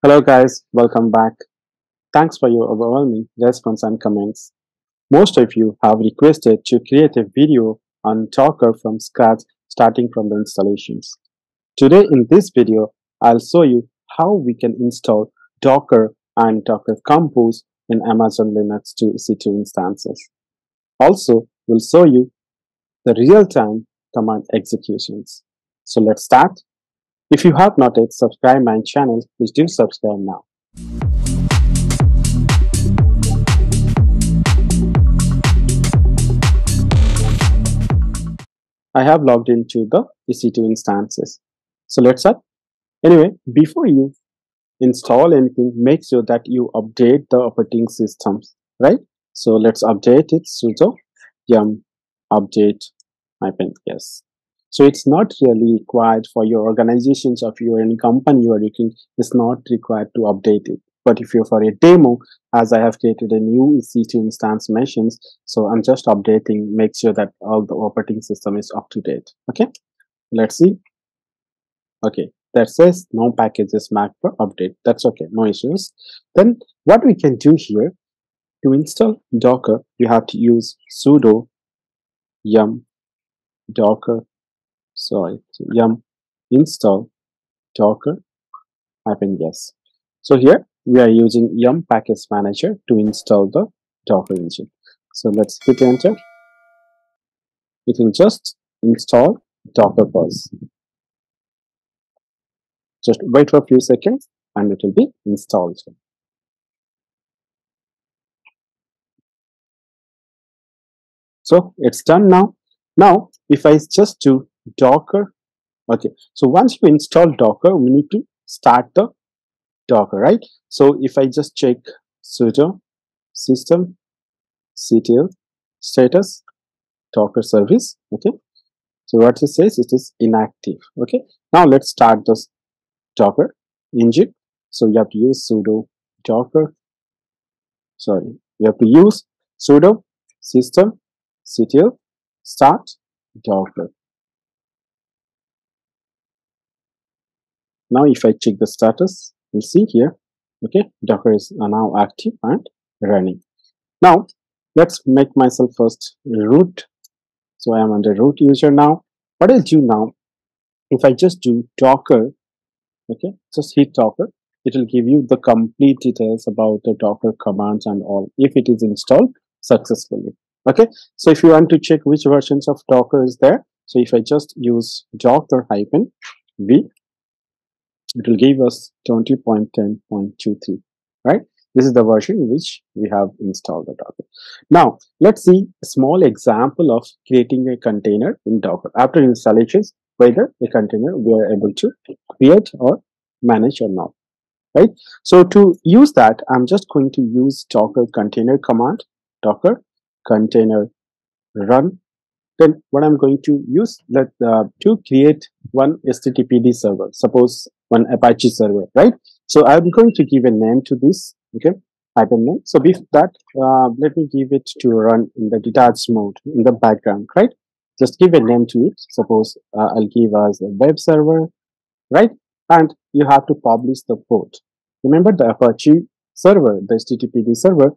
Hello guys, welcome back. Thanks for your overwhelming response and comments. Most of you have requested to create a video on Docker from scratch starting from the installations. Today in this video, I'll show you how we can install Docker and Docker Compose in Amazon Linux 2 EC2 instances. Also, we'll show you the real-time command executions. So let's start. If you have not yet subscribed my channel, please do subscribe now. I have logged into the EC2 instances. So let's start. Anyway, before you install anything, make sure that you update the operating systems, right? So let's update it sudo yum update hyphen yes. So it's not really required for your organizations of your any company you are working, it's not required to update it. But if you're for a demo, as I have created a new EC2 instance machines, so I'm just updating, make sure that all the operating system is up to date. Okay, let's see. Okay, that says no packages marked for update. That's okay, no issues. Then what we can do here to install Docker, you have to use sudo yum docker so yum. Install docker hyphen yes. So here we are using yum package manager to install the docker engine. So let's hit enter. It will just install docker first just wait for a few seconds and it will be installed. So it's done now. Now if i just do docker. Okay so once you install docker we need to start the docker right? So if i just check sudo system ctl status docker service okay? So what it says it is inactive okay? Now let's start this docker engine. So you have to use sudo docker. Sorry you have to use sudo system ctl start docker now if i check the status you see here okay docker is now active and running. Now let's make myself first root. So i am under root user now. What i'll do now if i just do docker okay just hit docker it will give you the complete details about the docker commands and all if it is installed successfully okay? So if you want to check which versions of docker is there so if i just use docker hyphen v it will give us 20.10.23 right? This is the version which we have installed the docker. Now let's see a small example of creating a container in docker. After installations whether a container we are able to create or manage or not right? So to use that i'm just going to use docker container command docker container run then what i'm going to use that uh, to create one httpd server suppose one Apache server, right? So I'm going to give a name to this, okay, hyphen name. So before that, uh, let me give it to run in the detached mode in the background, right? Just give a name to it. Suppose uh, I'll give us a web server, right? And you have to publish the port. Remember the Apache server, the HTTPD server,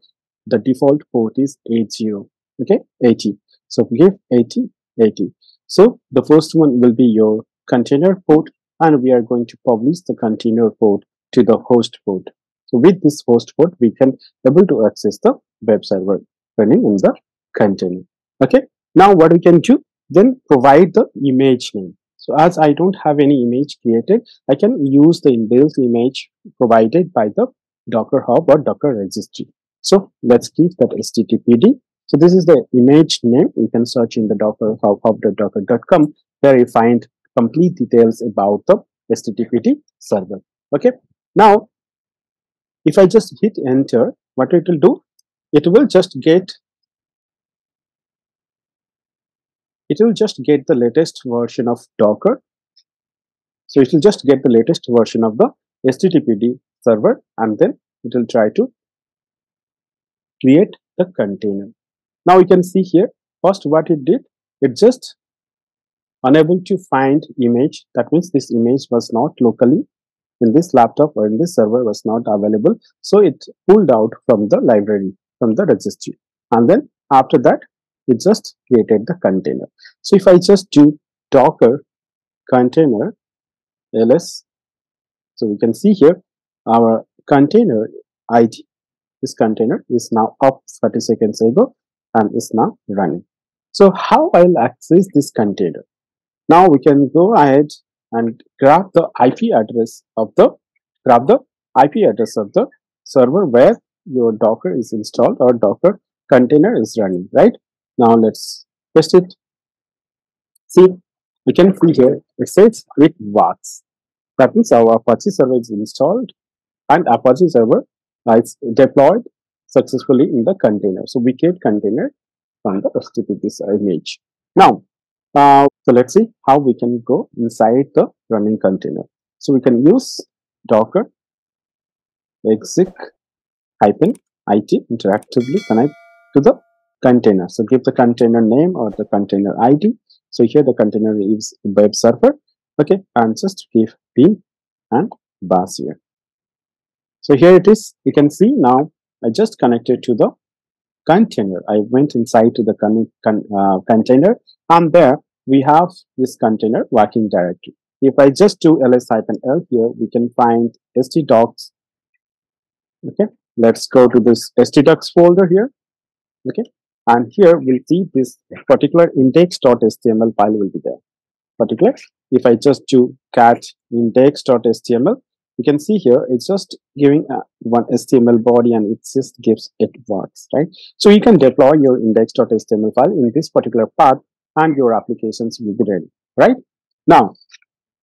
the default port is 80, okay, 80. So give 80, 80. So the first one will be your container port and we are going to publish the container port to the host port. So with this host port, we can able to access the web server running in the container. Okay. Now what we can do, then provide the image name. So as I don't have any image created, I can use the inbuilt image provided by the Docker Hub or Docker registry. So let's keep that HTTPD. So this is the image name. You can search in the Docker Hub hub.docker.com. There you find complete details about the HTTPD server. Okay. Now, if I just hit enter, what it will do? It will just get it will just get the latest version of Docker. So it will just get the latest version of the HTTPD server and then it will try to create the container. Now you can see here, first what it did, it just unable to find image that means this image was not locally in this laptop or in this server was not available. So it pulled out from the library, from the registry. And then after that, it just created the container. So if I just do docker container ls, so we can see here our container ID. This container is now up 30 seconds ago and is now running. So how I'll access this container? Now we can go ahead and grab the IP address of the grab the IP address of the server where your Docker is installed or Docker container is running, right? Now let's test it. See, we can see here it says with VAX. That means our Apache server is installed and Apache server is deployed successfully in the container. So we create container from the HTTP image. Now, uh, so let's see how we can go inside the running container. So we can use docker exec hyphen it interactively connect to the container. So give the container name or the container ID. So here the container is web server. Okay, and just give bin and bash here. So here it is. You can see now I just connected to the container. I went inside to the con con uh, container and there we have this container working directory. If I just do ls-l here, we can find htdocs. Okay, let's go to this htdocs folder here. Okay, and here we'll see this particular index.html file will be there. Particular, if I just do cat index.html, you can see here it's just giving uh, one HTML body and it just gives it works, right? So you can deploy your index.html file in this particular path and your applications will be ready, right? Now,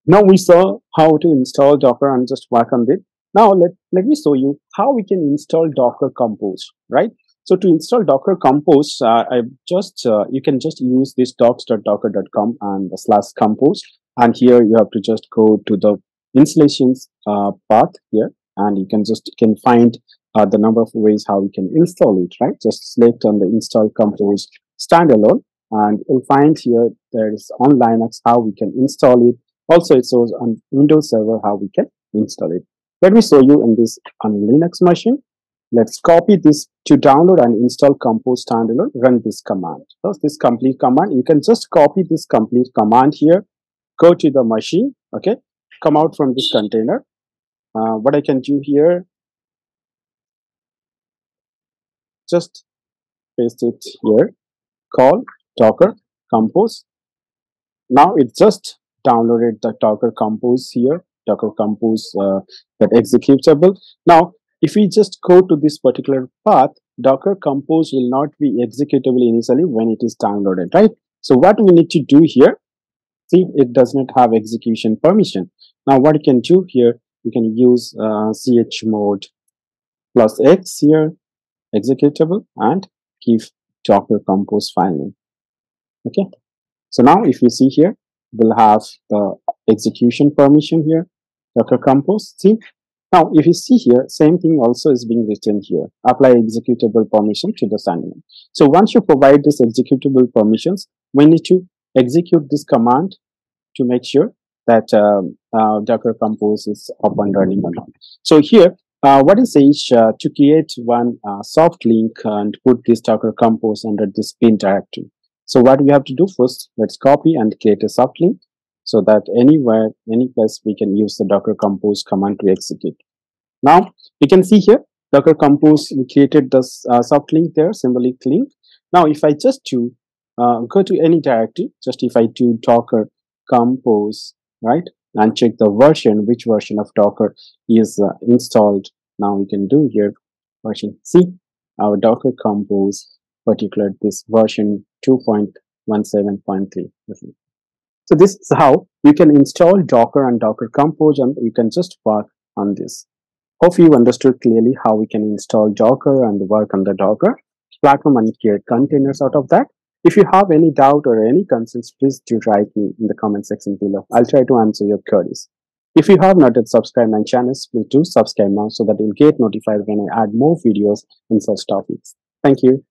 now we saw how to install Docker and just work on it. Now let, let me show you how we can install Docker Compose, right? So to install Docker Compose, uh, I just uh, you can just use this docs.docker.com and slash compose, and here you have to just go to the installations uh, path here, and you can just you can find uh, the number of ways how you can install it, right? Just select on the install Compose standalone, and you'll find here there's on Linux how we can install it. Also, it shows on Windows Server how we can install it. Let me show you in this on Linux machine. Let's copy this to download and install Compose standalone. Run this command. First, this complete command. You can just copy this complete command here. Go to the machine. Okay. Come out from this container. Uh, what I can do here, just paste it here. curl Docker Compose. Now it just downloaded the Docker Compose here. Docker Compose uh, that executable. Now if we just go to this particular path, Docker Compose will not be executable initially when it is downloaded, right? So what we need to do here, see it does not have execution permission. Now what you can do here, you can use uh, chmod plus x here, executable and give Docker Compose file name. Okay. So now if you see here, we'll have the execution permission here, Docker Compose. See, now, if you see here, same thing also is being written here. Apply executable permission to the standalone. So once you provide this executable permissions, we need to execute this command to make sure that um, uh, Docker Compose is up and running or not. So here, uh, what it says uh, to create one soft link and put this Docker Compose under this bin directory. So what we have to do first, let's copy and create a soft link so that anywhere, any place we can use the docker compose command to execute. Now you can see here, docker compose, we created this uh, soft link there, symbolic link. Now if I just do, uh, go to any directory, just if I do docker compose, right, and check the version, which version of docker is uh, installed. Now we can do here version C, our docker compose, particular this version 2.17.3. So this is how you can install Docker and Docker Compose and you can just work on this. Hope you understood clearly how we can install Docker and work on the Docker platform and create containers out of that. If you have any doubt or any concerns, please do write me in the comment section below. I'll try to answer your queries. If you have not yet subscribed my channels, please do subscribe now so that you'll get notified when I add more videos on such topics. Thank you.